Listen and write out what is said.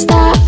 スタ